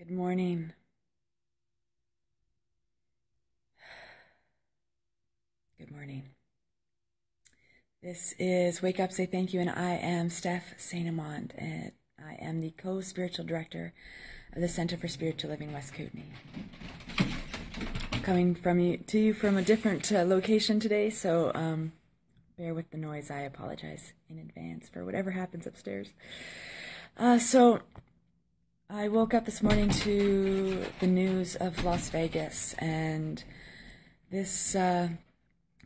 Good morning. Good morning. This is Wake Up, Say Thank You, and I am Steph Saint Amand, and I am the co spiritual director of the Center for Spiritual Living West Kootenay. Coming from you to you from a different uh, location today, so um, bear with the noise. I apologize in advance for whatever happens upstairs. Uh, so, I woke up this morning to the news of Las Vegas, and this uh,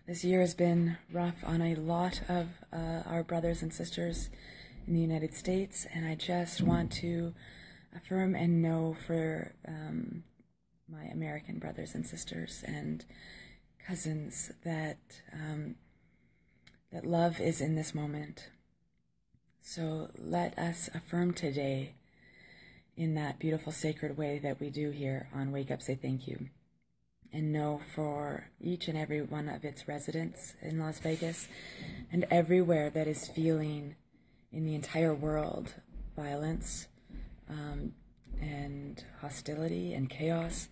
this year has been rough on a lot of uh, our brothers and sisters in the United States, and I just want to affirm and know for um, my American brothers and sisters and cousins that um, that love is in this moment. So let us affirm today in that beautiful sacred way that we do here on Wake Up Say Thank You. And know for each and every one of its residents in Las Vegas and everywhere that is feeling in the entire world violence um, and hostility and chaos,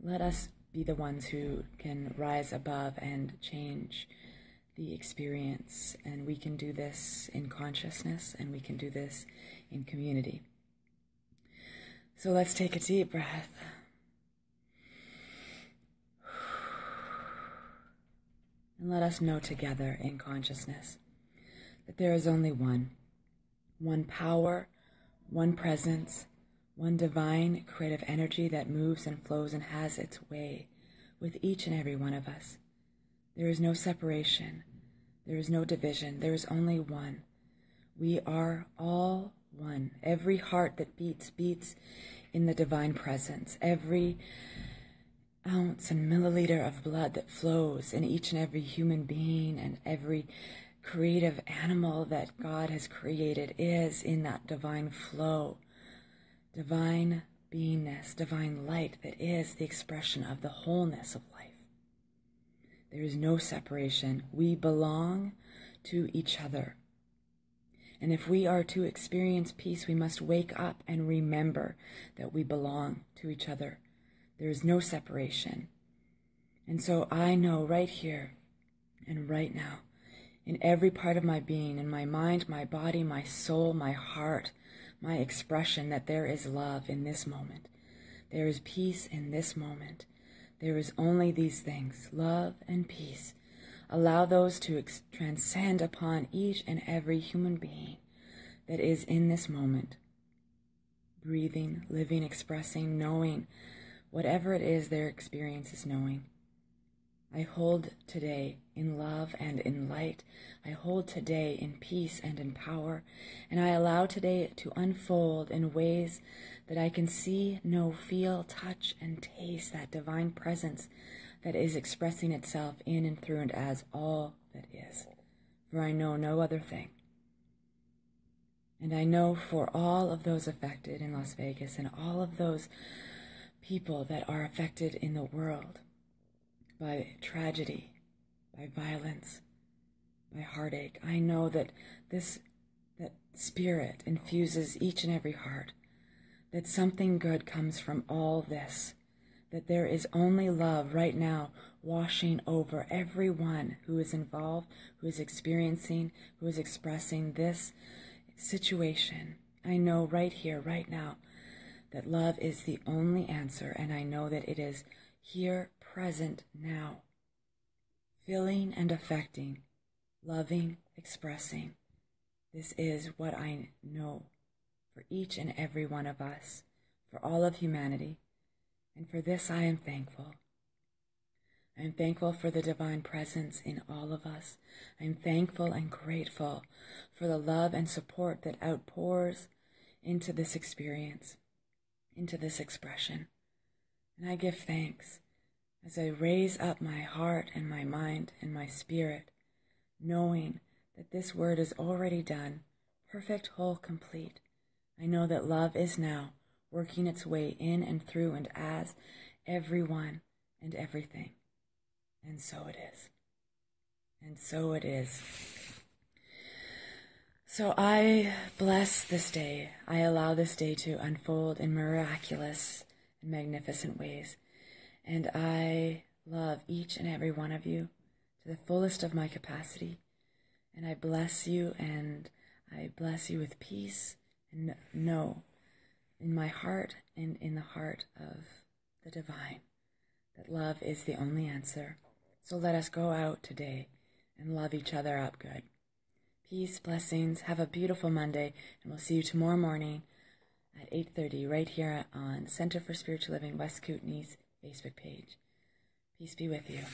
let us be the ones who can rise above and change the experience. And we can do this in consciousness and we can do this in community. So let's take a deep breath. And let us know together in consciousness that there is only one, one power, one presence, one divine creative energy that moves and flows and has its way with each and every one of us. There is no separation. There is no division. There is only one. We are all one. Every heart that beats, beats in the divine presence. Every ounce and milliliter of blood that flows in each and every human being and every creative animal that God has created is in that divine flow, divine beingness, divine light that is the expression of the wholeness of life. There is no separation. We belong to each other. And if we are to experience peace, we must wake up and remember that we belong to each other. There is no separation. And so I know right here and right now, in every part of my being, in my mind, my body, my soul, my heart, my expression, that there is love in this moment. There is peace in this moment. There is only these things love and peace Allow those to transcend upon each and every human being that is in this moment. Breathing, living, expressing, knowing, whatever it is their experience is knowing. I hold today in love and in light. I hold today in peace and in power. And I allow today to unfold in ways that I can see, know, feel, touch, and taste that divine presence that is expressing itself in and through and as all that is. For I know no other thing. And I know for all of those affected in Las Vegas and all of those people that are affected in the world by tragedy, by violence, by heartache, I know that this that spirit infuses each and every heart, that something good comes from all this that there is only love right now washing over everyone who is involved, who is experiencing, who is expressing this situation. I know right here, right now, that love is the only answer, and I know that it is here, present now, filling and affecting, loving, expressing. This is what I know for each and every one of us, for all of humanity. And for this I am thankful. I am thankful for the divine presence in all of us. I am thankful and grateful for the love and support that outpours into this experience, into this expression. And I give thanks as I raise up my heart and my mind and my spirit, knowing that this word is already done, perfect, whole, complete. I know that love is now working its way in and through and as everyone and everything. And so it is. And so it is. So I bless this day. I allow this day to unfold in miraculous and magnificent ways. And I love each and every one of you to the fullest of my capacity. And I bless you and I bless you with peace and know in my heart and in the heart of the divine that love is the only answer. So let us go out today and love each other up good. Peace, blessings. Have a beautiful Monday, and we'll see you tomorrow morning at 8:30 right here on Center for Spiritual Living West Kootenay's Facebook page. Peace be with you.